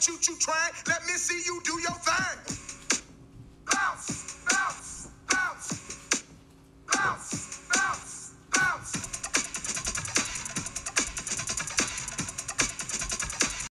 choo choo train. Let me see you do your thing.